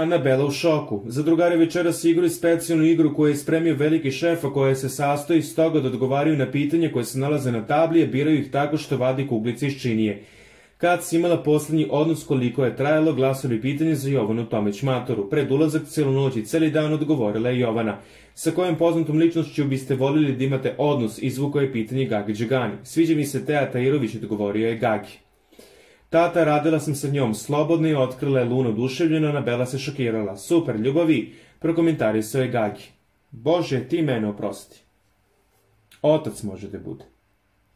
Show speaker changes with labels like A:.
A: Anabela u šoku. Za drugare večeras igraju specijalnu igru koju je spremio veliki šef, a koja se sastoji iz toga da odgovaraju na pitanje koje se nalaze na tabli, a biraju ih tako što vadi kuglice iz činije. Kad si imala poslednji odnos koliko je trajalo, glasovi pitanje za Jovanu Tomić Matoru. Pred ulazak celu noć i celi dan odgovorila je Jovana. Sa kojom poznatom ličnošću biste voljeli da imate odnos, izvuko je pitanje Gagi Đegani. Sviđa mi se Teja Tajirović, odgovorio je Gagi. Tata, radila sam sa njom, slobodno je otkrila je Luna oduševljeno, Anabela se šokirala. Super, ljubavi, prokomentarisao je Gagi. Bože, ti mene oprosti. Otac može da bude.